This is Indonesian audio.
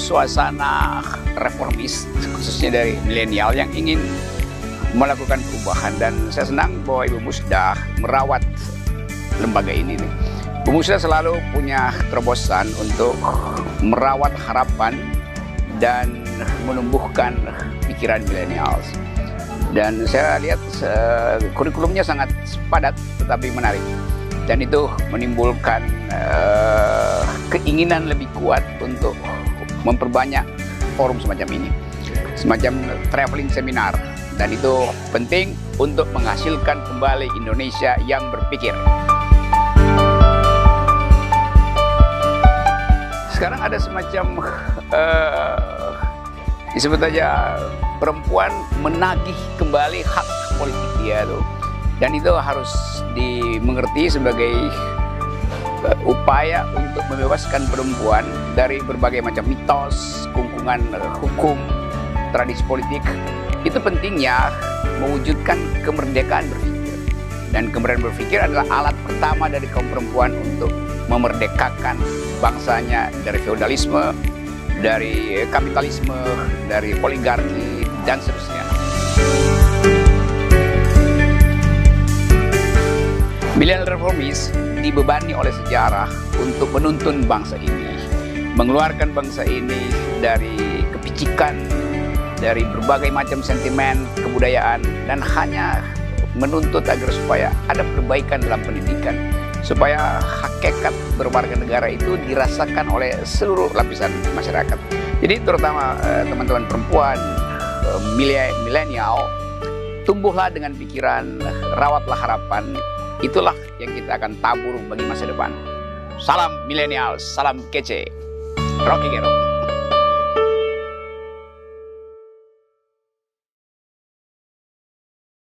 suasana reformis, khususnya dari milenial yang ingin melakukan perubahan dan saya senang bahwa Ibu Musda merawat lembaga ini. Nih. Bu Musda selalu punya terobosan untuk merawat harapan dan menumbuhkan pikiran milenial. Dan saya lihat uh, kurikulumnya sangat padat tetapi menarik. Dan itu menimbulkan uh, keinginan lebih kuat untuk memperbanyak forum semacam ini. Semacam traveling seminar dan itu penting untuk menghasilkan kembali Indonesia yang berpikir. Sekarang ada semacam uh, disebut aja perempuan menagih kembali hak politik dia tuh dan itu harus dimengerti sebagai upaya untuk membebaskan perempuan dari berbagai macam mitos, kungkungan uh, hukum, tradisi politik itu pentingnya mewujudkan kemerdekaan berpikir. Dan kemerdekaan berpikir adalah alat pertama dari kaum perempuan untuk memerdekakan bangsanya dari feodalisme, dari kapitalisme, dari oligarki, dan seterusnya. Millennial reformis dibebani oleh sejarah untuk menuntun bangsa ini, mengeluarkan bangsa ini dari kepicikan dari berbagai macam sentimen kebudayaan dan hanya menuntut agar supaya ada perbaikan dalam pendidikan supaya hakikat berwarga negara itu dirasakan oleh seluruh lapisan masyarakat. Jadi terutama eh, teman-teman perempuan eh, milenial tumbuhlah dengan pikiran rawatlah harapan itulah yang kita akan tabur bagi masa depan. Salam milenial, salam kece. Rocky Gerong.